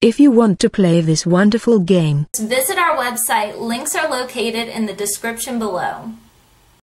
If you want to play this wonderful game, Visit our website. Links are located in the description below.